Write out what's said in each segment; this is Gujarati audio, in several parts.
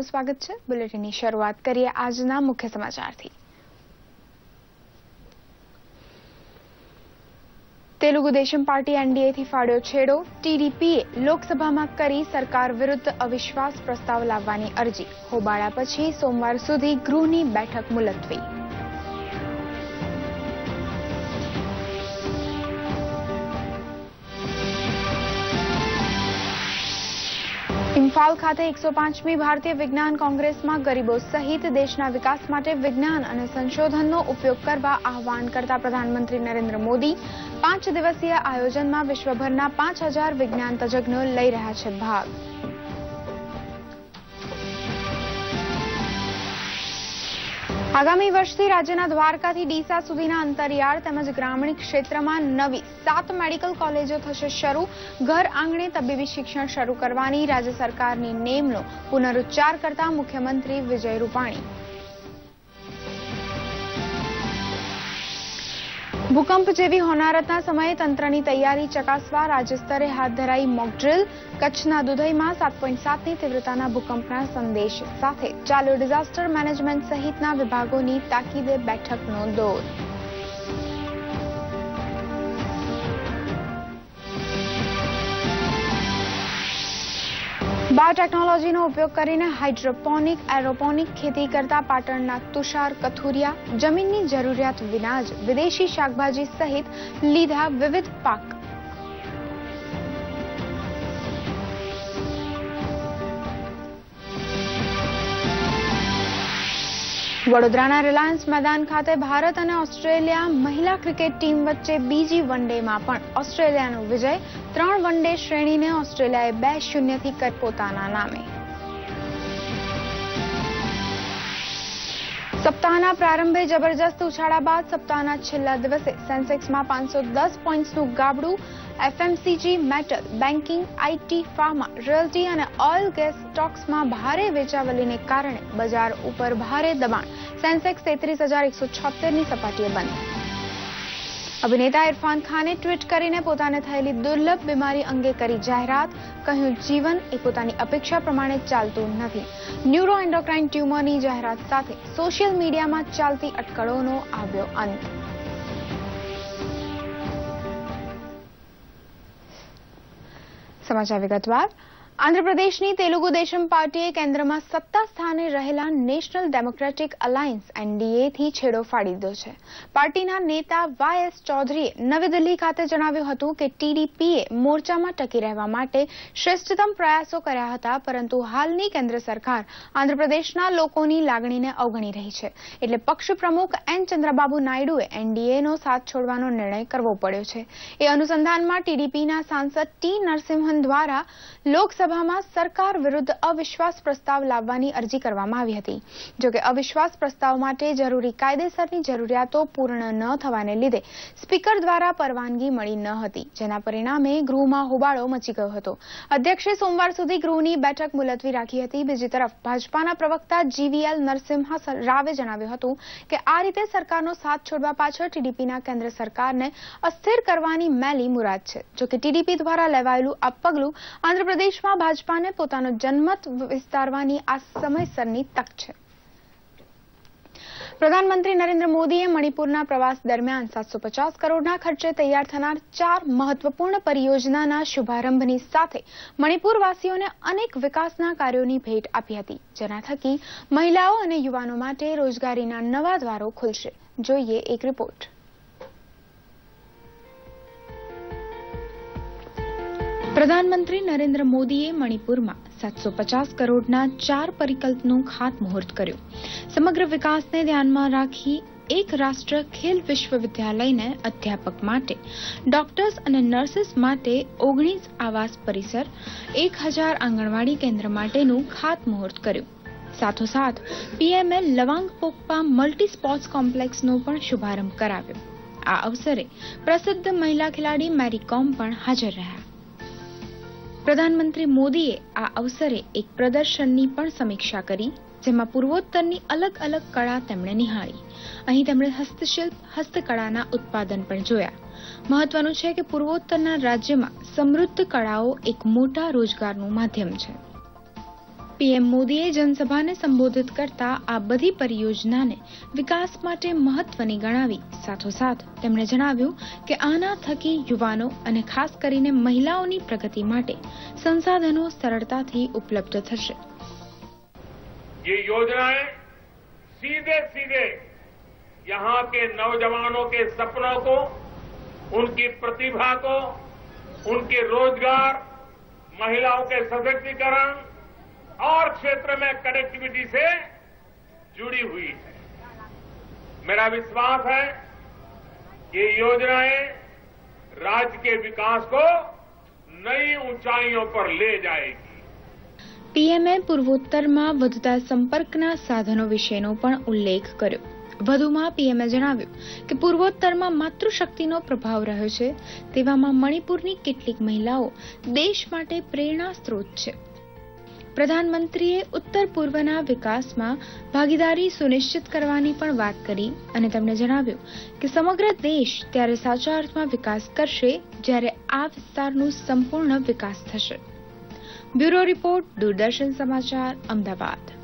આપનું સ્વાગત છે. બુલેટિનની શરૂઆત કરીએ આજના મુખ્ય સમાચારથી. તેલુગુ દેશમ પાર્ટી એનડીએથી ફાળ્યો છેડો. ટીડીપીએ લોકસભામાં કરી સરકાર વિરુદ્ધ અવિશ્વાસ પ્રસ્તાવ લાવવાની અરજી. હોબાળા પછી સોમવાર સુધી ગૃહની બેઠક મુલતવી. ઇમ્ફાલ ખાતે એકસો પાંચમી ભારતીય વિજ્ઞાન કોંગ્રેસમાં ગરીબો સહિત દેશના વિકાસ માટે વિજ્ઞાન અને સંશોધનનો ઉપયોગ કરવા આહવાન કરતા પ્રધાનમંત્રી નરેન્દ્ર મોદી પાંચ દિવસીય આયોજનમાં વિશ્વભરના પાંચ વિજ્ઞાન તજજ્ઞો લઈ રહ્યા છે ભાગ. આગામી વર્ષથી રાજ્યના દ્વારકાથી ડીસા સુધીના અંતરિયાળ તેમજ ગ્રામીણ ક્ષેત્રમાં નવી સાત મેડિકલ કોલેજો થશે શરૂ. ઘર આંગણે તબીબી શિક્ષણ શરૂ કરવાની રાજ્ય સરકારની નેમનો પુનરુચ્ચાર કરતા મુખ્યમંત્રી વિજય રૂપાણી. ભૂકંપ જેવી હોનારતના સમયે તંત્રની તૈયારી ચકાસવા રાજ્ય સ્તરે હાથ ધરાઈ મોકડ્રીલ કચ્છના દુધઈમાં સાત પોઈન્ટ સાતની તીવ્રતાના ભૂકંપના સંદેશ સાથે. ચાલુ ડિઝાસ્ટર મેનેજમેન્ટ સહિતના વિભાગોની તાકીદે બેઠકનો દોર. બાયોટેકનોલોજીનો ઉપયોગ કરીને હાઇડ્રોપોનિક, એરોપોનિક ખેતી કરતા પાટણના તુષાર કથુરિયા જમીનની જરૂરિયાત વિના જ વિદેશી શાકભાજી સહિત લીધા વિવિધ પાક. વડોદરાના રિલાયન્સ મેદાન ખાતે ભારત અને ઓસ્ટ્રેલિયા મહિલા ક્રિકેટ ટીમ વચ્ચે બીજી વન ડેમાં પણ ઓસ્ટ્રેલિયાનો વિજય. ત્રણ વન શ્રેણીને ઓસ્ટ્રેલિયાએ બે શૂન્યથી કર પોતાના નામે. સપ્તાહના પ્રારંભે જબરજસ્ત ઉછાળા બાદ સપ્તાહના છેલ્લા દિવસે સેન્સેક્સમાં પાંચસો દસ પોઈન્ટ્સનું ગાબડું FMCG, metal, banking, IT, pharma, realty અને ઓઇલ ગેસ સ્ટોક્સમાં ભારે વેચાવલીને કારણે બજાર ઉપર ભારે દબાણ. સેન્સેક્સ તેત્રીસ હજાર એકસો છોતેરની સપાટીએ બંધ. અભિનેતા ઇરફાન ખાને ટ્વીટ કરીને પોતાને થયેલી દુર્લભ બીમારી અંગે કરી જાહેરાત, કહ્યું, જીવન એ પોતાની અપેક્ષા પ્રમાણે ચાલતું નથી. ન્યુરો એન્ડોક્રાઇન ટ્યુમરની જાહેરાત સાથે સોશિયલ મીડિયામાં ચાલતી અટકળોનો આવ્યો અંત. સમાચાર વિગતવાર આંધ્રપ્રદેશની તેલુગુ દેશમ પાર્ટીએ કેન્દ્રમાં સત્તા સ્થાને રહેલા નેશનલ ડેમોક્રેટિક અલાયન્સ એનડીએથી છેડો ફાડી દીધો છે. પાર્ટીના નેતા વાય એસ ચૌધરીએ નવી દિલ્હી ખાતે જણાવ્યું હતું કે ટીડીપીએ મોરચામાં ટકી રહેવા માટે શ્રેષ્ઠતમ પ્રયાસો કર્યા હતા, પરંતુ હાલની કેન્દ્ર સરકાર આંધ્રપ્રદેશના લોકોની લાગણીને અવગણી રહી છે. એટલે પક્ષ પ્રમુખ એન ચંદ્રબાબુ નાયડુએ એનડીએનો સાથ છોડવાનો નિર્ણય કરવો પડ્યો છે. એ અનુસંધાનમાં ટીડીપીના સાંસદ ટી નરસિંહન દ્વારા લોકસભા લોકસભામાં સરકાર વિરુદ્ધ અવિશ્વાસ પ્રસ્તાવ લાવવાની અરજી કરવામાં આવી હતી. જોકે અવિશ્વાસ પ્રસ્તાવ માટે જરૂરી કાયદેસરની જરૂરિયાતો પૂર્ણ ન થવાને લીધે સ્પીકર દ્વારા પરવાનગી મળી ન હતી, જેના પરિણામે ગૃહમાં હોબાળો મચી ગયો હતો. અધ્યક્ષે સોમવાર સુધી ગૃહની બેઠક મુલતવી રાખી હતી. બીજી તરફ ભાજપાના પ્રવક્તા જીવીએલ નરસિંહ રાવે જણાવ્યું હતું કે આ રીતે સરકારનો સાથ છોડવા પાછળ ટીડીપીના કેન્દ્ર સરકારને અસ્થિર કરવાની મેલી મુરાદ છે. જોકે ટીડીપી દ્વારા લેવાયેલું આ પગલું આંધ્રપ્રદેશમાં ભાજપાને પોતાનો જનમત વિસ્તારવાની આ સમયસરની તક છે. પ્રધાનમંત્રી નરેન્દ્ર મોદીએ મણિપુરના પ્રવાસ દરમિયાન સાતસો પચાસ કરોડના ખર્ચે તૈયાર થનાર ચાર મહત્વપૂર્ણ પરિયોજનાના શુભારંભની સાથે મણિપુરવાસીઓને અનેક વિકાસના કાર્યોની ભેટ આપી હતી. જેના થકી મહિલાઓ અને યુવાનો માટે રોજગારીના નવા દ્વારો ખુલશે. જોઈએ એક રિપોર્ટ. પ્રધાનમંત્રી નરેન્દ્ર મોદીએ મણિપુરમાં સાતસો પચાસ કરોડના ચાર પરિકલ્પનું ખાતમુહૂર્ત કર્યું. સમગ્ર વિકાસને ધ્યાનમાં રાખી એક રાષ્ટ્ર ખેલ વિશ્વવિદ્યાલયને અધ્યાપક માટે, ડોક્ટર્સ અને નર્સિસ માટે ઓગણીસ આવાસ પરિસર, એક હજાર આંગણવાડી કેન્દ્ર માટેનું ખાતમુહૂર્ત કર્યું. સાથોસાથ, PML Lawang Pokpa multi sports કોમ્પ્લેક્સનો પણ શુભારંભ કરાવ્યો. આ અવસરે પ્રસિદ્ધ મહિલા ખેલાડી મેરી કોમ પણ હાજર રહ્યા. પ્રધાનમંત્રી મોદીએ આ અવસરે એક પ્રદર્શનની પણ સમીક્ષા કરી, જેમાં પૂર્વોત્તરની અલગ અલગ કળા તેમણે નિહાળી. અહીં તેમણે હસ્તશિલ્પ, હસ્તકળાના ઉત્પાદન પણ જોયા. મહત્વનું છે કે પૂર્વોત્તરના રાજ્યમાં સમૃદ્ધ કળાઓ એક મોટા રોજગારનું માધ્યમ છે. પીએમ મોદીએ જનસભાને સંબોધિત કરતા આ બધી પરિયોજનાને વિકાસ માટે મહત્વની ગણાવી સાથોસાથ તેમણે જણાવ્યું કે આના થકી યુવાનો અને ખાસ કરીને મહિલાઓની પ્રગતિ માટે સંસાધનો સરળતાથી ઉપલબ્ધ થશે ये योजनाएं सीधे सीधे यहां के नौजवानों के सपनों को उनकी प्रतिभा को उनके रोजगार महिलाओं के सशक्तिकरण और क्षेत्र में कनेक्टिविटी से जुड़ी हुई है मेरा विश्वास है ये योजनाएं राज्य के विकास को नई ऊंचाइयों पर ले जाएगी પીએમએ પૂર્વોત્તરમાં વધતા સંપર્કના સાધનો વિશેનો પણ ઉલ્લેખ કર્યો વધુમાં પીએમએ જણાવ્યું કે પૂર્વોત્તરમાં માતૃશક્તિનો પ્રભાવ રહ્યો છે તેવામાં મણિપુરની કેટલીક મહિલાઓ દેશ માટે પ્રેરણા સ્ત્રોત છે પ્રધાનમંત્રીએ ઉત્તર પૂર્વના વિકાસમાં ભાગીદારી સુનિશ્ચિત કરવાની પણ વાત કરી અને તેમણે જણાવ્યું કે સમગ્ર દેશ ત્યારે સાચા અર્થમાં વિકાસ કરશે જ્યારે આ વિસ્તારનું સંપૂર્ણ વિકાસ થશે. બ્યુરો રિપોર્ટ, દૂરદર્શન સમાચાર, અમદાવાદ.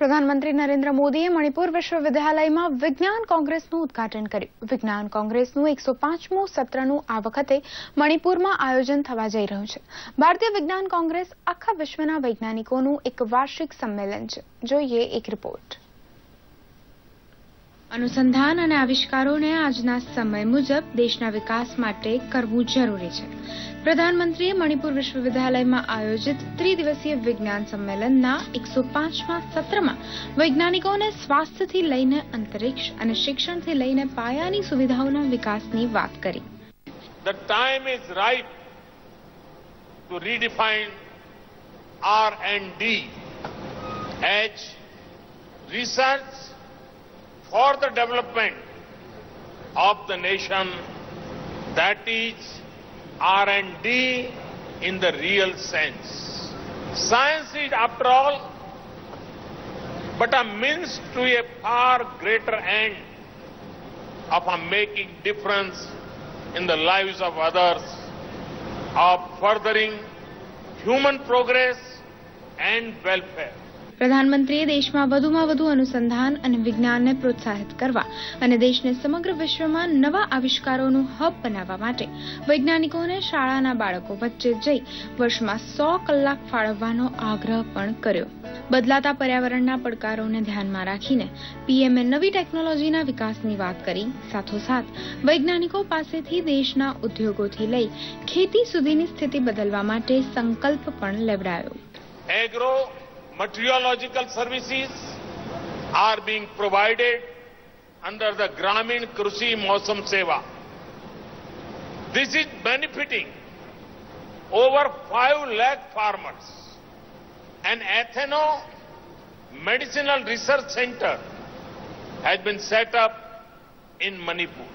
પ્રધાનમંત્રી નરેન્દ્ર મોદીએ મણિપુર વિશ્વવિદ્યાલયમાં વિજ્ઞાન કોંગ્રેસનું ઉદઘાટન કર્યું. વિજ્ઞાન કોંગ્રેસનું એકસો પાંચમું સત્રનું આ વખતે મણિપુરમાં આયોજન થવા જઈ રહ્યું છે. ભારતીય વિજ્ઞાન કોંગ્રેસ આખા વિશ્વના વૈજ્ઞાનિકોનું એક વાર્ષિક સંમેલન છે. જોઈએ એક રિપોર્ટ અનુસંધાન અને આવિષ્કારોને આજના સમય મુજબ દેશના વિકાસ માટે કરવું જરૂરી છે. પ્રધાનમંત્રીએ મણિપુર વિશ્વવિદ્યાલયમાં આયોજિત ત્રિદિવસીય વિજ્ઞાન સંમેલનના એકસો પાંચમા સત્રમાં વૈજ્ઞાનિકોને સ્વાસ્થ્યથી લઈને અંતરિક્ષ અને શિક્ષણથી લઈને પાયાની સુવિધાઓના વિકાસની વાત કરી. The time is ripe to redefine R&D as research for the development of the nation that is R&D in the real sense. Science is after all but a means to a far greater end of a making difference in the lives of others, of furthering human progress and welfare. પ્રધાનમંત્રીએ દેશમાં વધુમાં વધુ અનુસંધાન અને વિજ્ઞાનને પ્રોત્સાહિત કરવા અને દેશને સમગ્ર વિશ્વમાં નવા આવિષ્કારોનું હબ બનાવવા માટે વૈજ્ઞાનિકોને શાળાના બાળકો વચ્ચે જઈ વર્ષમાં સો કલાક ફાળવવાનો આગ્રહ પણ કર્યો. બદલાતા પર્યાવરણના પડકારોને ધ્યાનમાં રાખીને પીએમએ નવી ટેકનોલોજીના વિકાસની વાત કરી. સાથોસાથ, વૈજ્ઞાનિકો પાસેથી દેશના ઉદ્યોગોથી લઈ ખેતી સુધીની સ્થિતિ બદલવા માટે સંકલ્પ પણ લેવડાયો. Agro materiological services are being provided under the Gramin Krushi Mausam Seva. This is benefiting over 5 lakh farmers. An Ethno Medicinal Research Center has been set up in Manipur.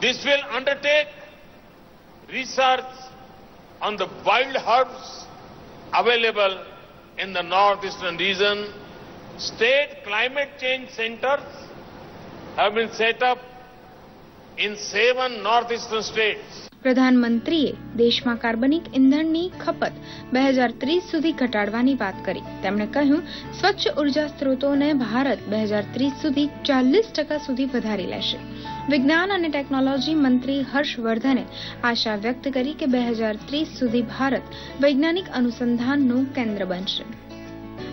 This will undertake research on the wild herbs available in the northeastern region. State climate change centers have been set up in seven northeastern states. પ્રધાનમંત્રીએ દેશમાં કાર્બનિક ઇંધણની ખપત બે હજાર ત્રીસ સુધી ઘટાડવાની વાત કરી તેમણે કહ્યું સ્વચ્છ ઊર્જા સ્ત્રોતોને ભારત બે હજાર ત્રીસ સુધી ચાલીસ ટકા સુધી વધારી લેશે વિજ્ઞાન અને ટેકનોલોજી મંત્રી હર્ષવર્ધને આશા વ્યક્ત કરી કે બે હજાર ત્રીસ સુધી ભારત વૈજ્ઞાનિક અનુસંધાનનું કેન્દ્ર બનશે.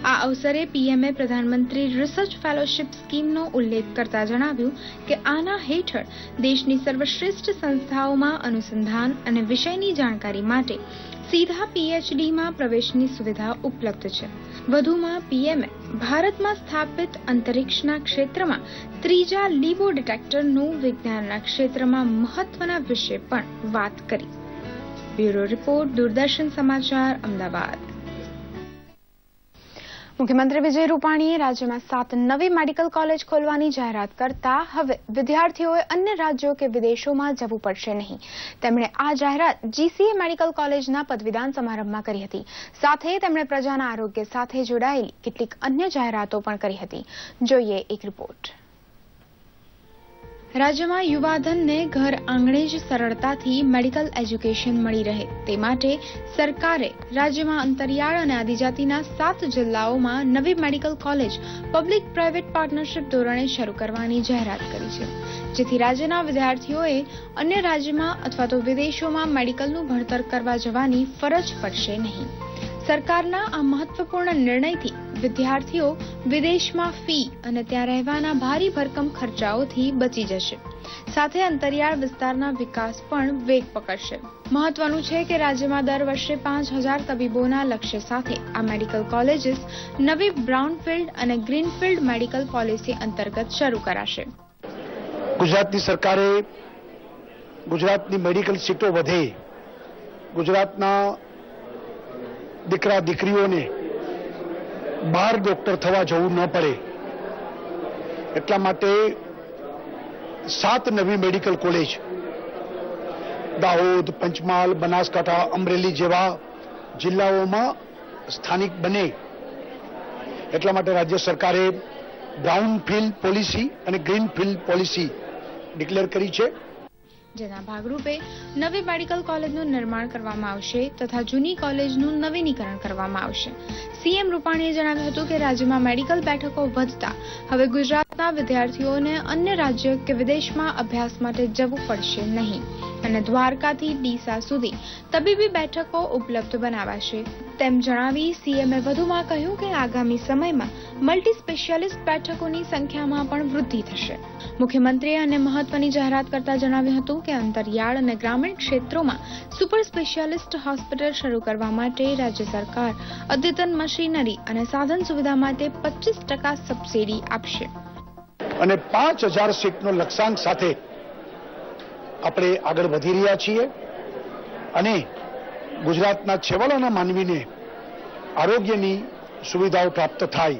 આ અવસરે પીએમએ પ્રધાનમંત્રી રિસર્ચ ફેલોશિપ સ્કીમનો ઉલ્લેખ કરતા જણાવ્યું કે આના હેઠળ દેશની સર્વશ્રેષ્ઠ સંસ્થાઓમાં અનુસંધાન અને વિષયની જાણકારી માટે સીધા પીએચડીમાં પ્રવેશની સુવિધા ઉપલબ્ધ છે. વધુમાં પીએમએ ભારતમાં સ્થાપિત અંતરિક્ષના ક્ષેત્રમાં ત્રીજા લીબો ડિટેક્ટરનું વિજ્ઞાનના ક્ષેત્રમાં મહત્વના વિશે પણ વાત કરી. બ્યુરો રિપોર્ટ, દૂરદર્શન સમાચાર, અમદાવાદ. મુખ્યમંત્રી વિજય રૂપાણીએ રાજ્યમાં સાત નવી મેડિકલ કોલેજ ખોલવાની જાહેરાત કરતા હવે વિદ્યાર્થીઓએ અન્ય રાજ્યો કે વિદેશોમાં જવું પડશે નહીં. તેમણે આ જાહેરાત જીસીએ મેડિકલ કોલેજના પદવીદાન સમારંભમાં કરી હતી. સાથે તેમણે પ્રજાના આરોગ્ય સાથે જોડાયેલી કેટલીક અન્ય જાહેરાતો પણ કરી હતી. જોઈએ એક રિપોર્ટ. રાજ્યમાં યુવાધનને ઘર આંગણે જ સરળતાથી મેડિકલ એજ્યુકેશન મળી રહે. તે માટે સરકારે રાજ્યમાં અંતરિયાળ અને આદિજાતિના સાત જિલ્લાઓમાં નવી medical college, public private partnership ધોરણે શરૂ કરવાની જાહેરાત કરી છે. જેથી રાજ્યના વિદ્યાર્થીઓએ અન્ય રાજ્યમાં અથવા તો વિદેશોમાં મેડિકલનું ભણતર કરવા જવાની ફરજ પડશે નહીં. સરકારના આ મહત્વપૂર્ણ નિર્ણયથી વિદ્યાર્થીઓ વિદેશમાં ફી અને ત્યાં રહેવાના ભારી ભરકમ ખર્ચાઓથી બચી જશે. સાથે અંતરિયાળ વિસ્તારના વિકાસ પણ વેગ પકડશે. મહત્વનું છે કે રાજ્યમાં દર વર્ષે પાંચ હજાર તબીબોના લક્ષ્ય સાથે આ મેડિકલ કોલેજીસ નવી બ્રાઉનફિલ્ડ અને ગ્રીનફિલ્ડ મેડિકલ પોલિસી અંતર્ગત શરૂ કરાશે. ગુજરાતની સરકારે ગુજરાતની મેડિકલ સીટો વધે, ગુજરાતના દીકરા દીકરીઓને બહાર ડોક્ટર થવા જવું ન પડે. એટલા માટે સાત નવી મેડિકલ કોલેજ, દાહોદ, પંચમહાલ, બનાસકાંઠા, અમરેલી જેવા જિલ્લાઓમાં સ્થાનિક બને. એટલા માટે રાજ્ય સરકારે બ્રાઉન ફિલ્ડ પોલિસી અને ગ્રીન ફિલ્ડ પોલિસી ડિક્લેર કરી છે. જેના ભાગરૂપે નવી મેડિકલ કોલેજનું નિર્માણ કરવામાં આવશે તથા જૂની કોલેજનું નવીનીકરણ કરવામાં આવશે. સીએમ રૂપાણીએ જણાવ્યું હતું કે રાજ્યમાં મેડિકલ બેઠકો વધતા હવે ગુજરાતના વિદ્યાર્થીઓને અન્ય રાજ્ય કે વિદેશમાં અભ્યાસ માટે જવું પડશે નહીં. અને દ્વારકાથી ડીસા સુધી તબીબી બેઠકો ઉપલબ્ધ બનાવાશે. તેમ જણાવી સીએમએ વધુમાં કહ્યું કે આગામી સમયમાં મલ્ટી સ્પેશિયાલિસ્ટ બેઠકોની સંખ્યામાં પણ વૃદ્ધિ થશે. મુખ્યમંત્રીએ અને મહત્વની જાહેરાત કરતા જણાવ્યું હતું કે અંતરિયાળ અને ગ્રામીણ ક્ષેત્રોમાં સુપર સ્પેશિયાલિસ્ટ હોસ્પિટલ શરૂ કરવા માટે રાજ્ય સરકાર અદ્યતન મશીનરી અને સાધન સુવિધા માટે પચીસ ટકા સબસિડી આપશે. અને પાંચ હજાર સીટનો લક્ષ્યાંક સાથે આપણે આગળ વધી રહ્યા છીએ અને ગુજરાતના છેવાડાના માનવીને આરોગ્યની સુવિધાઓ પ્રાપ્ત થાય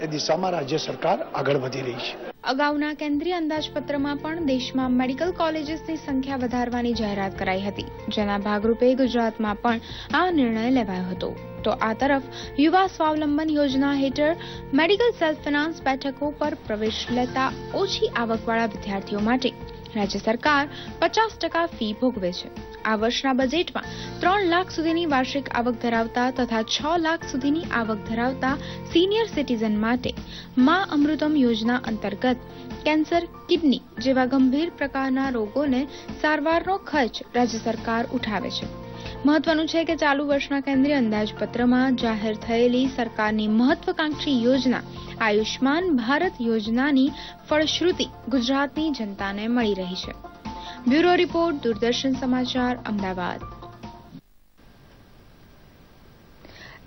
એ દિશામાં રાજ્ય સરકાર આગળ વધી રહી છે. અગાઉના કેન્દ્રીય અંદાજપત્રમાં પણ દેશમાં મેડિકલ કોલેજીસની સંખ્યા વધારવાની જાહેરાત કરાઈ હતી. જેના ભાગરૂપે ગુજરાતમાં પણ આ નિર્ણય લેવાયો હતો. તો આ તરફ યુવા સ્વાવલંબન યોજના હેઠળ મેડિકલ સેલ્ફ ફિનાન્સ બેઠકો પર પ્રવેશ લેતા ઓછી આવકવાળા વિદ્યાર્થીઓ માટે રાજ્ય સરકાર પચાસ ટકા ફી ભોગવે છે. આ વર્ષના બજેટમાં ત્રણ લાખ સુધીની વાર્ષિક આવક ધરાવતા તથા છ લાખ સુધીની આવક ધરાવતા સિનિયર સિટીઝન માટે મા અમૃતમ યોજના અંતર્ગત કેન્સર, કિડની જેવા ગંભીર પ્રકારના રોગોને સારવારનો ખર્ચ રાજ્ય સરકાર ઉઠાવે છે. મહત્વનું છે કે ચાલુ વર્ષના કેન્દ્રીય અંદાજપત્રમાં જાહેર થયેલી સરકારની મહત્વકાંક્ષી યોજના આયુષ્માન ભારત યોજનાની ફળશ્રુતિ ગુજરાતની જનતાને મળી રહી છે. બ્યુરો રિપોર્ટ, દૂરદર્શન સમાચાર, અમદાવાદ.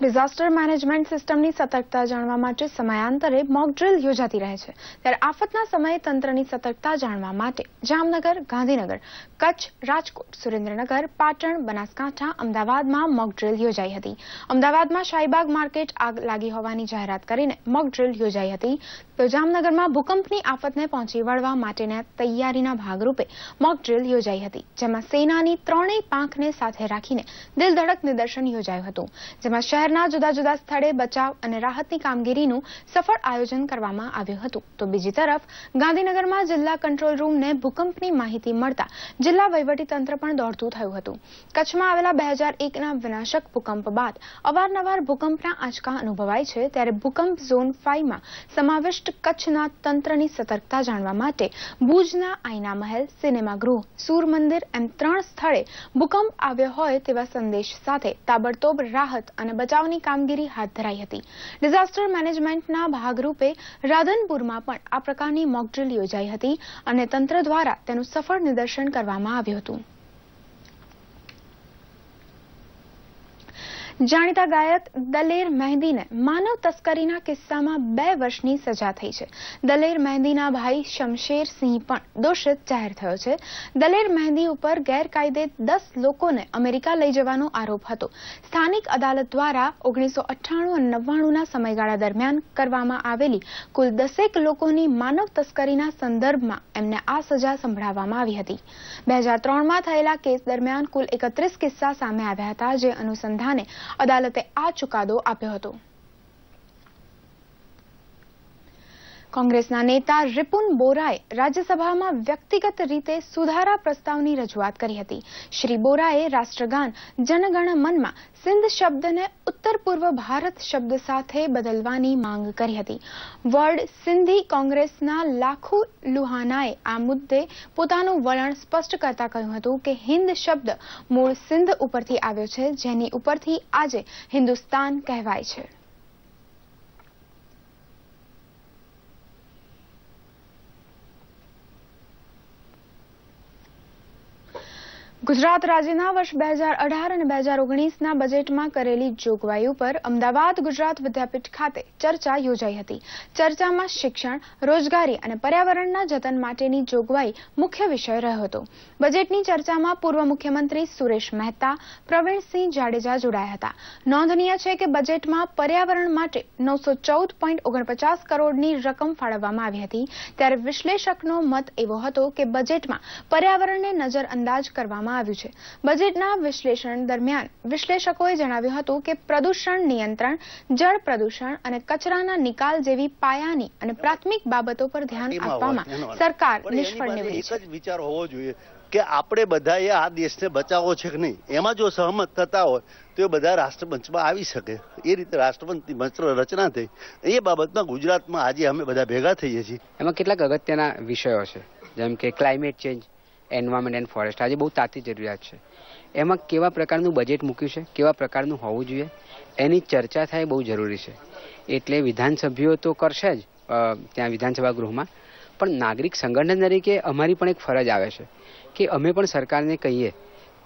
ડિઝાસ્ટર મેનેજમેન્ટ સિસ્ટમની સતર્કતા જાણવા માટે સમયાંતરે મોક ડ્રીલ યોજાતી રહે છે. ત્યારે આફતના સમયે તંત્રની સતર્કતા જાણવા માટે જામનગર, ગાંધીનગર, કચ્છ, રાજકોટ, સુરેન્દ્રનગર, પાટણ, બનાસકાંઠા, અમદાવાદમાં મોક ડ્રીલ યોજાઈ હતી. અમદાવાદમાં શાહીબાગ માર્કેટ આગ લાગી હોવાની જાહેરાત કરીને મોક ડ્રીલ યોજાઈ હતી. તો જામનગરમાં ભૂકંપની આફતને પહોંચી વળવા માટેના તૈયારીના ભાગરૂપે મોક ડ્રીલ યોજાઈ હતી, જેમાં સેનાની ત્રણેય પાંખને સાથે રાખીને દિલધડક નિદર્શન યોજાયું હતું, જેમાં શહેરના જુદા જુદા સ્થળે બચાવ અને રાહતની કામગીરીનું સફળ આયોજન કરવામાં આવ્યું હતું. તો બીજી તરફ, ગાંધીનગરમાં જિલ્લા કંટ્રોલ રૂમને ભૂકંપની માહિતી મળતા જિલ્લા વહીવટીતંત્ર પણ દોડતું થયું હતું. કચ્છમાં આવેલા બે હજાર એકના વિનાશક ભૂકંપ બાદ અવારનવાર ભૂકંપના આંચકા અનુભવાય છે, ત્યારે ભૂકંપ ઝોન ફાઈવમાં સમાવિષ્ટ કચ્છના તંત્રની સતર્કતા જાણવા માટે ભુજના આઈના મહેલ સિનેમાગૃહ સૂર મંદિર એમ ત્રણ સ્થળે ભૂકંપ આવ્યો હોય તેવા સંદેશ સાથે તાબડતોબ રાહત અને બચાવની કામગીરી હાથ ધરાઈ હતી. ડિઝાસ્ટર મેનેજમેન્ટના ભાગરૂપે રાધનપુરમાં પણ આ પ્રકારની મોકડ્રીલ યોજાઈ હતી અને તંત્ર દ્વારા તેનું સફળ નિદર્શન કરવામાં આવ્યું હતું. જાણીતા ગાયક દલેર મહેંદીને માનવ તસ્કરીના કિસ્સામાં બે વર્ષની સજા થઈ છે. દલેર મહેંદીના ભાઈ શમશેર સિંહ પણ દોષિત જાહેર થયો છે. દલેર મહેંદી ઉપર ગેરકાયદે દસ લોકોને અમેરિકા લઈ જવાનો આરોપ હતો. સ્થાનિક અદાલત દ્વારા ઓગણીસો અઠ્ઠાણું અને નવ્વાણુંના સમયગાળા દરમિયાન કરવામાં આવેલી કુલ દસેક લોકોની માનવ તસ્કરીના સંદર્ભમાં એમને આ સજા સંભળાવવામાં આવી હતી. બે હજાર ત્રણમાં થયેલા કેસ દરમિયાન કુલ એકત્રીસ કિસ્સા સામે આવ્યા હતા, જે અનુસંધાને અદાલતે આ ચુકાદો આપ્યો હતો. કોંગ્રેસના નેતા રિપુન બોરાએ રાજ્યસભામાં વ્યક્તિગત રીતે સુધારા પ્રસ્તાવની રજૂઆત કરી હતી. શ્રી બોરાએ રાષ્ટ્રગાન, જનગણ મનમાં સિંધ શબ્દને ઉત્તર પૂર્વ ભારત શબ્દ સાથે બદલવાની માંગ કરી હતી. વર્લ્ડ સિંધી કોંગ્રેસના લાખુ લુહાનાએ આ મુદ્દે પોતાનું વલણ સ્પષ્ટ કરતા કહ્યું હતું કે હિન્દ શબ્દ મૂળ સિંધ ઉપરથી આવ્યો છે, જેની ઉપરથી આજે હિન્દુસ્તાન કહેવાય છે. ગુજરાત રાજ્યના વર્ષ બે હજાર અઢાર અને બે હજાર ઓગણીસના બજેટમાં કરેલી જોગવાઈ ઉપર અમદાવાદ ગુજરાત વિદ્યાપીઠ ખાતે ચર્ચા યોજાઈ હતી. ચર્ચામાં શિક્ષણ, રોજગારી અને પર્યાવરણના જતન માટેની જોગવાઈ મુખ્ય વિષય રહ્યો હતો. બજેટની ચર્ચામાં પૂર્વ મુખ્યમંત્રી સુરેશ મહેતા, પ્રવીણસિંહ જાડેજા જોડાયા હતા. નોંધનીય છે કે બજેટમાં પર્યાવરણ માટે નવસો ચૌદ પોઈન્ટ ઓગણપચાસ કરોડની રકમ ફાળવવામાં આવી હતી. ત્યારે વિશ્લેષકનો મત એવો હતો કે બજેટમાં પર્યાવરણને નજરઅંદાજ કરવામાં આવ્યું છે. બજેટના વિશ્લેષણ દરમિયાન વિશ્લેષકોએ જણાવ્યું હતું કે પ્રદૂષણ નિયંત્રણ જળ પ્રદૂષણ અને કચરાના નિકાલ જેવી પાયાની અને પ્રાથમિક બાબતો પર ધ્યાન આપવામાં. સરકાર નિષ્ફળ નીવડી છે. વિચાર હોવો જોઈએ કે આપણે બધાએ આ દેશને બચાવવો છે કે નહીં? એમાં જો સહમત થતા હોય તો એ બધા રાષ્ટ્રમંચમાં આવી શકે. એ રીતે રાષ્ટ્રપંચની મંચ રચના થઈ. એ બાબતમાં ગુજરાતમાં આજે અમે બધા ભેગા થઈએ છીએ. એમાં કેટલાક અગત્યના વિષયો છે. જેમ કે climate change environment and forest આજે બહુ તાતી જરૂરિયાત છે. એમાં કેવા પ્રકારનું બજેટ મૂક્યું છે, કેવા પ્રકારનું હોવું જોઈએ, એની ચર્ચા થાય બહુ જરૂરી છે. એટલે વિધાનસભ્યો તો કરશે જ ત્યાં વિધાનસભા ગૃહમાં. પણ નાગરિક સંગઠન તરીકે અમારી પણ એક ફરજ આવે છે કે અમે પણ સરકારને કહીએ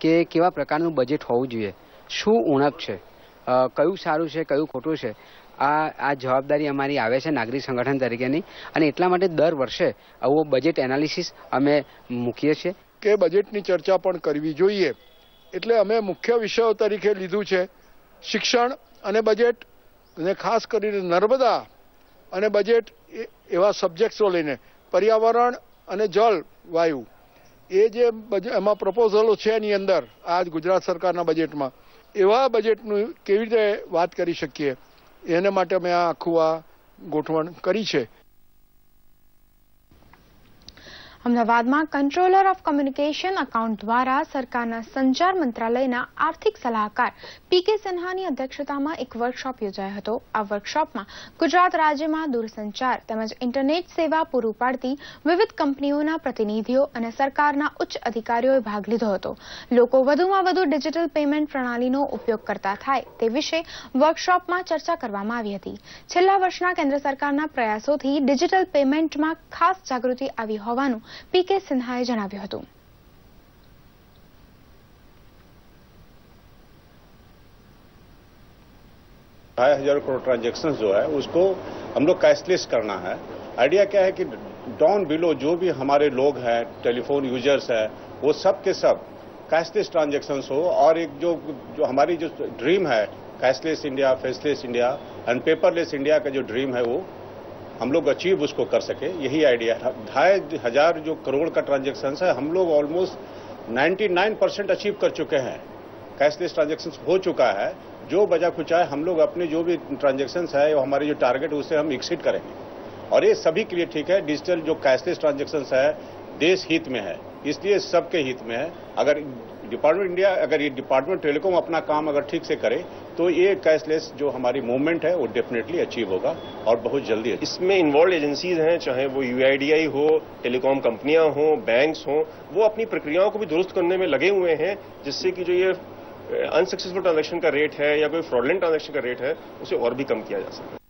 કે કેવા પ્રકારનું બજેટ હોવું જોઈએ. શું ઉણપ છે? કયું સારું છે, કયું ખોટું છે? આ આ જવાબદારી અમારી આવે છે નાગરિક સંગઠન તરીકેની. અને એટલા માટે દર વર્ષે આવો બજેટ એનાલિસિસ અમે મૂકીએ છીએ. કે બજેટની ચર્ચા પણ કરવી જોઈએ. એટલે અમે મુખ્ય વિષયો તરીકે લીધું છે શિક્ષણ અને બજેટ અને ખાસ કરીને નર્મદા અને બજેટ એવા સબ્જેક્ટ્સો લઈને પર્યાવરણ અને જળ, વાયુ એ જે એમાં પ્રપોઝલો છે એની અંદર આજ ગુજરાત સરકારના બજેટમાં એવા બજેટનું કેવી રીતે વાત કરી શકીએ? એને માટે અમે આ આખું આ ગોઠવણ કરી છે. અમદાવાદમાં કંટ્રોલર ઓફ કોમ્યુનિકેશન એકાઉન્ટ દ્વારા સરકારના સંચાર મંત્રાલયના આર્થિક સલાહકાર પીકે સિન્હાની અધ્યક્ષતામાં એક વર્કશોપ યોજાયો હતો. આ વર્કશોપમાં ગુજરાત રાજ્યમાં દૂરસંચાર તેમજ ઇન્ટરનેટ સેવા પૂરું પાડતી વિવિધ કંપનીઓના પ્રતિનિધિઓ અને સરકારના ઉચ્ચ અધિકારીઓએ ભાગ લીધો હતો. લોકો વધુમાં વધુ ડિજિટલ પેમેન્ટ પ્રણાલીનો ઉપયોગ કરતા થાય તે વિશે વર્કશોપમાં ચર્ચા કરવામાં આવી હતી. છેલ્લા વર્ષના કેન્દ્ર સરકારના પ્રયાસોથી ડિજિટલ પેમેન્ટમાં ખાસ જાગૃતિ આવી હોવાનું પીકે સિન્હાએ જણાવ્યું હતું ढाई हजार करोड़ ट्रांजेक्शन जो है उसको हम लोग कैशलेस करना है आइडिया क्या है कि डाउन बिलो जो भी हमारे लोग हैं टेलीफोन यूजर्स है वो सब के सब कैशलेस ट्रांजेक्शन हो और एक जो जो हमारी जो ड्रीम है cashless India faceless India and paperless India का जो ड्रीम है वो हम लोग अचीव उसको कर सके, यही आइडिया है। ढाई हज़ार जो करोड़ का ट्रांजेक्शन है, हम लोग ऑलमोस्ट 99 परसेंट अचीव कर चुके हैं। कैशलेस ट्रांजेक्शन हो चुका है। जो बजा खुचा है, हम लोग अपने जो भी ट्रांजेक्शन है, वो हमारे जो टारगेट उससे हम एक्सिड करेंगे। और ये सभी के लिए ठीक है डिजिटल जो कैशलेस ट्रांजेक्शन है, देश हित में है। इसलिए सबके हित में है। अगर डिपार्टमेंट इंडिया अगर ये डिपार्टमेंट टेलीकॉम अपना काम अगर ठीक से करे तो ये कैशलेस जो हमारी मूवमेंट है, वो डेफिनेटली अचीव होगा और बहुत जल्दी इसमें इन्वॉल्व एजेंसीज हैं, चाहे वो यूआईडीआई हो टेलीकॉम कंपनियाँ हो बैंक्स हो, वो अपनी प्रक्रियाओं को भी दुरुस्त करने में लगे हुए हैं, जिससे कि जो ये अनसक्सेसफुल ट्रांजेक्शन का रेट है या कोई फ्रॉडलेंट ट्रांजेक्शन का रेट है, उसे और भी कम किया जा सके।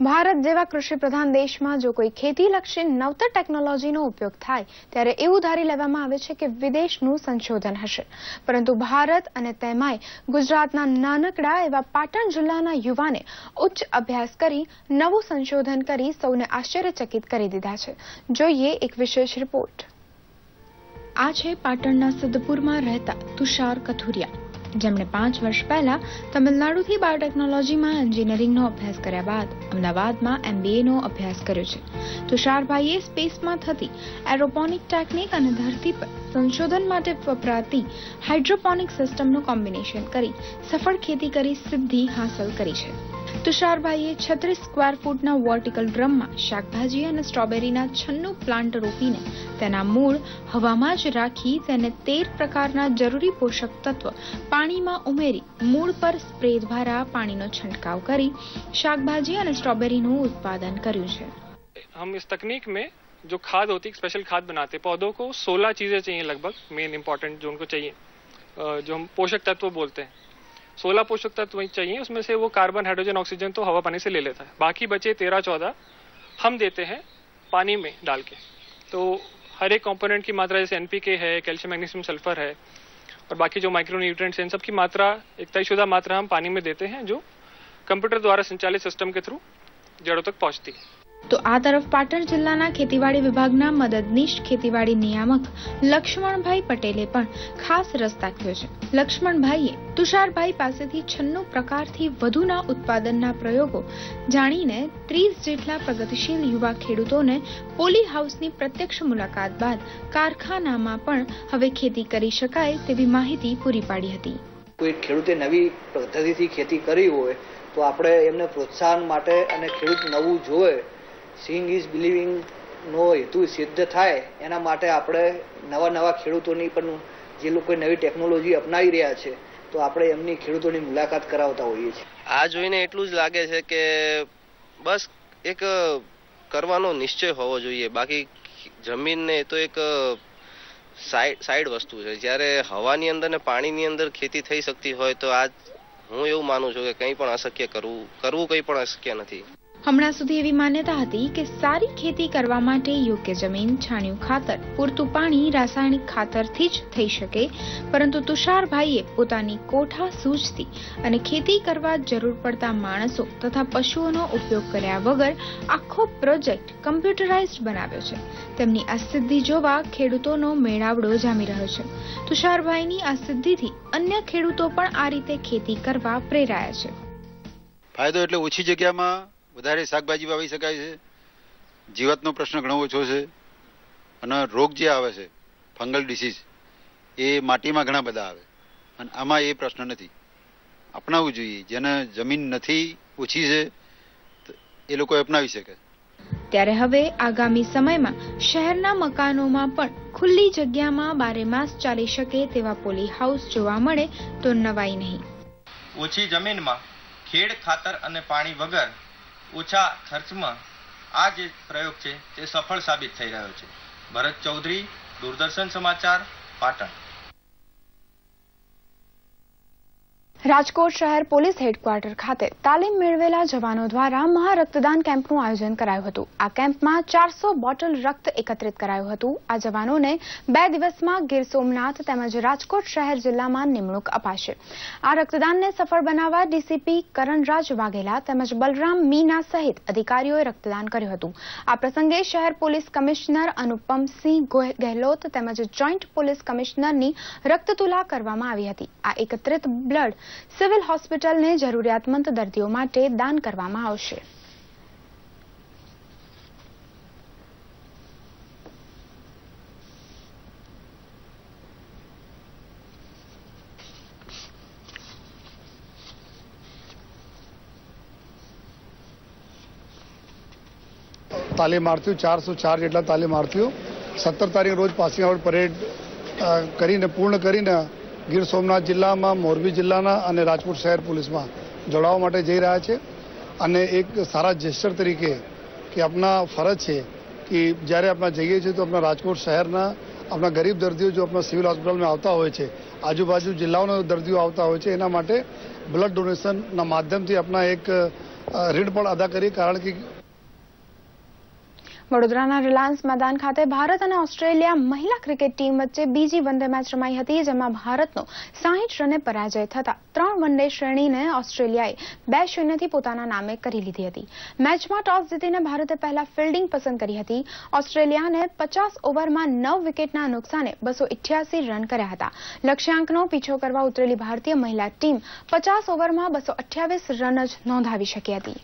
ભારત જેવા કૃષિ પ્રધાન દેશમાં જો કોઈ ખેતીલક્ષી નવતર ટેકનોલોજીનો ઉપયોગ થાય, ત્યારે એવું ધારી લેવામાં આવે છે કે વિદેશનું સંશોધન હશે. પરંતુ ભારત અને તેમાંય ગુજરાતના નાનકડા એવા પાટણ જિલ્લાના યુવાને ઉચ્ચ અભ્યાસ કરી, નવું સંશોધન કરી સૌને આશ્ચર્યચકિત કરી દીધા છે. જોઈએ એક વિશેષ રિપોર્ટ. આ છે પાટણના સિદ્ધપુરમાં રહેતા તુષાર કથુરિયા. જેમણે પાંચ વર્ષ પહેલા તમિલનાડુથી બાયોટેકનોલોજીમાં એન્જિનિયરિંગનો અભ્યાસ કર્યા બાદ અમદાવાદમાં એમબીએનો અભ્યાસ કર્યો છે. તુષારભાઈએ સ્પેસમાં થતી એરોપોનિક ટેકનિક અને ધરતી પર સંશોધન માટે વપરાતી હાઇડ્રોપોનિક સિસ્ટમનું કોમ્બિનેશન કરી સફળ ખેતી કરી સિદ્ધિ હાંસલ કરી છે. તુષારભાઈએ છત્રીસ સ્ક્વેર ફૂટના વર્ટિકલ ડ્રમમાં શાકભાજી અને સ્ટ્રોબેરીના છન્નું પ્લાન્ટ રોપીને તેના મૂળ હવામાં જ રાખી તેને તેર પ્રકારના જરૂરી પોષક તત્વ પાણીમાં ઉમેરી મૂળ પર સ્પ્રે દ્વારા પાણીનો છંટકાવ કરી શાકભાજી અને સ્ટ્રોબેરીનું ઉત્પાદન કર્યું છે हम इस तकनीक में जो खाद होती है स्पेशल खाद बनाते हैं पौधों को 16 चीजें चाहिए लगभग मेन इंपॉर्टेंट जो उनको चाहिए अ, जो हम पोषक तत्व बोलते हैं 16 पोषक तत्व चाहिए, उसमें से वो कार्बन हाइड्रोजन ऑक्सीजन तो हवा पानी से ले लेता है। बाकी बचे तेरह चौदह, हम देते हैं पानी में डाल के। तो हर एक कंपोनेंट की मात्रा जैसे एनपीके है कैल्शियम मैग्नीशियम सल्फ़र है, और बाकी जो माइक्रो न्यूट्रिएंट्स हैं इन मात्रा एक तयशुदा मात्रा हम पानी में देते हैं, जो कंप्यूटर द्वारा संचालित सिस्टम के थ्रू जड़ों तक पहुँचती है। તો આ તરફ પાટણ જિલ્લાના ખેતીવાડી વિભાગના મદદનીશ ખેતીવાડી નિયામક લક્ષ્મણભાઈ પટેલે પણ ખાસ રસ દાખવ્યો છે. લક્ષ્મણભાઈએ તુષારભાઈ પાસેથી છન્નું પ્રકારથી વધુના ઉત્પાદનના પ્રયોગો જાણીને ત્રીસ જેટલા પ્રગતિશીલ યુવા ખેડૂતોને પોલી હાઉસની પ્રત્યક્ષ મુલાકાત બાદ કારખાનામાં પણ હવે ખેતી કરી શકાય તેવી માહિતી પૂરી પાડી હતી. કોઈ ખેડૂતે નવી પદ્ધતિથી ખેતી કરી હોય તો આપણે એમને પ્રોત્સાહન માટે અને ખેડૂત નવું જોવે સિંગ ઇઝ બિલીવિંગ નો હેતુ સિદ્ધ થાય, એના માટે આપણે નવા નવા ખેડૂતોની પણ જે લોકો નવી ટેકનોલોજી અપનાવી રહ્યા છે, તો આપણે એમની ખેડૂતોની મુલાકાત કરાવતા હોઈએ છીએ. આ જોઈને એટલું જ લાગે છે કે બસ એક કરવાનો નિશ્ચય હોવો જોઈએ. બાકી જમીનને તો એક સાઈડ સાઈડ વસ્તુ છે. જ્યારે હવાની અંદર ને પાણીની અંદર ખેતી થઈ શકતી હોય તો આજ હું એવું માનું છું કે કંઈ પણ અશક્ય કરવું કરવું કંઈ પણ અશક્ય નથી. હમણાં સુધી એવી માન્યતા હતી કે સારી ખેતી કરવા માટે યોગ્ય જમીન, છાણિયું ખાતર, પૂરતું પાણી રાસાયણિક ખાતરથી જ થઈ શકે, પરંતુ તુષારભાઈએ પોતાની કોઠા સૂઝથી અને ખેતી કરવા જરૂર પડતા માણસો તથા પશુઓનો ઉપયોગ કર્યા વગર આખો પ્રોજેક્ટ કમ્પ્યુટરાઇઝ્ડ બનાવ્યો છે. તેમની આ જોવા ખેડૂતોનો મેળાવડો જામી રહ્યો છે. તુષારભાઈની આ સિદ્ધિથી અન્ય ખેડૂતો પણ આ રીતે ખેતી કરવા પ્રેરાયા છે. ફાયદો એટલે ઓછી જગ્યામાં વધારે શાકભાજી વાવી શકાય છે? જીવાતનો પ્રશ્ન ઘણો ઓછો છે. અને રોગ જે આવે છે ફંગલ ડિસીઝ એ માટીમાં ઘણા બધા આવે. અને આમાં એ પ્રશ્ન નથી. અપનાવવું જોઈએ. જેને જમીન નથી ઓછી છે એ લોકો અપનાવી શકે. ત્યારે હવે આગામી સમયમાં શહેરના મકાનોમાં પણ ખુલ્લી જગ્યામાં બારેમાસ ચાલી શકે તેવા પોલી હાઉસ જોવા મળે તો નવાઈ નહીં. ઓછી જમીનમાં ખેડ ખાતર અને પાણી વગર ઓછા ખર્ચમાં આ જે પ્રયોગ છે તે સફળ સાબિત થઈ રહ્યો છે. ભરત ચૌધરી, દૂરદર્શન સમાચાર, પાટણ. રાજકોટ શહેર પોલીસ હેડક્વાર્ટર ખાતે તાલીમ મેળવેલા જવાનો દ્વારા મહા રક્તદાન કેમ્પનું આયોજન કરાયું હતું. આ કેમ્પમાં ચારસો બોટલ રક્ત એકત્રિત કરાયું હતું. આ જવાનોને બે દિવસમાં ગીર સોમનાથ તેમજ રાજકોટ શહેર જિલ્લામાં નિમણૂક અપાશે. આ રક્તદાનને સફળ બનાવવા ડીસીપી કરણરાજ વાઘેલા તેમજ બલરામ મીના સહિત અધિકારીઓએ રક્તદાન કર્યું હતું. આ પ્રસંગે શહેર પોલીસ કમિશનર અનુપમસિંહ ગેહલોત તેમજ જોઈન્ટ પોલીસ કમિશનરની રક્તતુલા કરવામાં આવી હતી. આ એકત્રિત બ્લડ સિવિલ હોસ્પિટલને જરૂરિયાતમંદ દર્દીઓ માટે દાન કરવામાં આવશે. તાલીમાર્થીઓ ચારસો ચાર જેટલા તાલીમાર્થીઓ સત્તર તારીખ રોજ પાસિંગ આઉટ પરેડ કરીને, પૂર્ણ કરીને ગીર સોમનાથ જિલ્લામાં, મોરબી જિલ્લાના અને રાજકોટ શહેર પોલીસમાં જોડાવા માટે જઈ રહ્યા છે. અને એક સારા જેસ્ટર તરીકે કે આપણા ફરજ છે કે જ્યારે આપણે જઈએ છીએ તો આપણા રાજકોટ શહેરના આપણા ગરીબ દર્દીઓ જો આપણા સિવિલ હોસ્પિટલમાં આવતા હોય છે, આજુબાજુ જિલ્લાઓના દર્દીઓ આવતા હોય છે, એના માટે બ્લડ ડોનેશનના માધ્યમથી આપણા એક રીડ પણ અદા કરીએ. કારણ કે વડોદરાના રિલાયન્સ મેદાન ખાતે ભારત અને ઓસ્ટ્રેલિયા મહિલા ક્રિકેટ ટીમ વચ્ચે બીજી વનડે મેચ રમાઈ હતી, જેમાં ભારતનો સાહીઠ રને પરાજય થતા ત્રણ વનડે શ્રેણીને ઓસ્ટ્રેલિયાએ બે શૂન્યથી પોતાના નામે કરી લીધી હતી. મેચમાં ટોસ જીતીને ભારતે પહેલા ફિલ્ડિંગ પસંદ કરી હતી. ઓસ્ટ્રેલિયાને પચાસ ઓવરમાં નવ વિકેટના નુકસાને બસો ઇઠ્યાસી રન કર્યા હતા. લક્ષ્યાંકનો પીછો કરવા ઉતરેલી ભારતીય મહિલા ટીમ પચાસ ઓવરમાં બસો અઠ્યાવીસ રન જ નોંધાવી શકી હતી.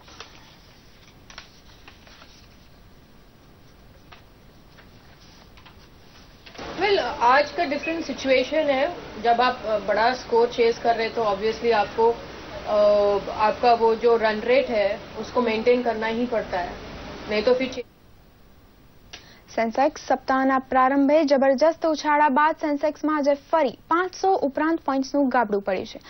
वेल well, आज का डिफरेंट सिचुएशन है। जब आप बड़ा स्कोर चेस कर रहे तो ऑब्वियसली आपको आपका वो जो रन रेट है उसको मेंटेन करना ही पड़ता है। नहीं तो फिर સેન્સેક્સ સપ્તાહના પ્રારંભે જબરજસ્ત ઉછાળા બાદ સેન્સેક્સમાં આજે ફરી પાંચસો ઉપરાંત પોઈન્ટ્સનું ગાબડું પડ્યું છે.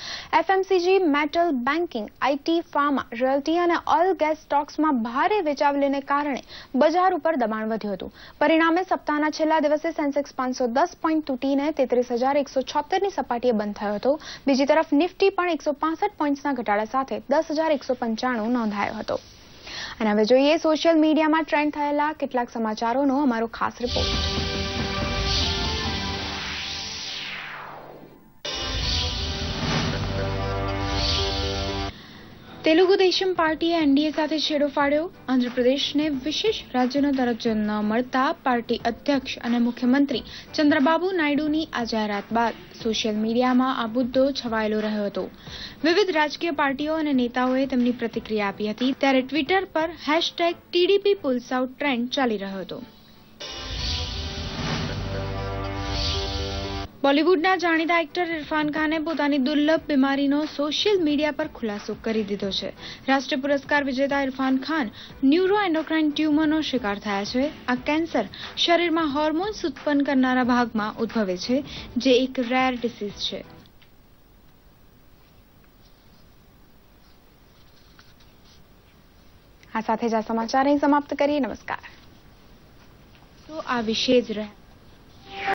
FMCG metal banking IT pharma, royalty અને ઓઇલ ગેસ સ્ટોક્સમાં ભારે વેચાવલીને કારણે બજાર ઉપર દબાણ વધ્યું હતું. પરિણામે સપ્તાહના છેલ્લા દિવસે સેન્સેક્સ પાંચસો દસ પોઈન્ટ તૂટીને તેત્રીસ હજાર એકસો છોતેરની સપાટીએ બંધ થયો હતો. બીજી તરફ નિફ્ટી પણ એકસો પાસઠ પોઈન્ટ્સના ઘટાડા સાથે દસ હજાર એકસો પંચાણું નોંધાયો હતો. અને હવે જોઈએ સોશિયલ મીડિયામાં ટ્રેન્ડ થયેલા કેટલાક સમાચારોનો અમારો ખાસ રિપોર્ટ તેલુગુ દેશમ પાર્ટીએ એનડીએ સાથે છેડો ફાડ્યો આંધ્રપ્રદેશને વિશેષ રાજ્યનો દરજ્જો ન મળતા પાર્ટી અધ્યક્ષ અને મુખ્યમંત્રી ચંદ્રબાબુ નાયડુની આ જાહેરાત બાદ સોશિયલ મીડિયામાં આ મુદ્દો છવાયેલો રહ્યો હતો વિવિધ રાજકીય પાર્ટીઓ અને નેતાઓએ તેમની પ્રતિક્રિયા આપી હતી, ત્યારે ટ્વિટર પર hashtag TDP pulls out trend ચાલી રહ્યો હતો। બોલિવૂડના જાણીતા એક્ટર ઇરફાન ખાને પોતાની દુર્લભ બીમારીનો સોશિયલ મીડિયા પર ખુલાસો કરી દીધો છે. રાષ્ટ્રીય પુરસ્કાર વિજેતા ઇરફાન ખાન ન્યુરો એન્ડોક્રાઇન ટ્યુમરનો શિકાર થયા છે. આ કેન્સર શરીરમાં હોર્મોન્સ ઉત્પન્ન કરનારા ભાગમાં ઉદ્ભવે છે, જે એક રેર ડિસીઝ છે. આ સાથે જ આ સમાચાર અહીં સમાપ્ત કરીએ. નમસ્કાર. તો આ વિશે જ રહ્યા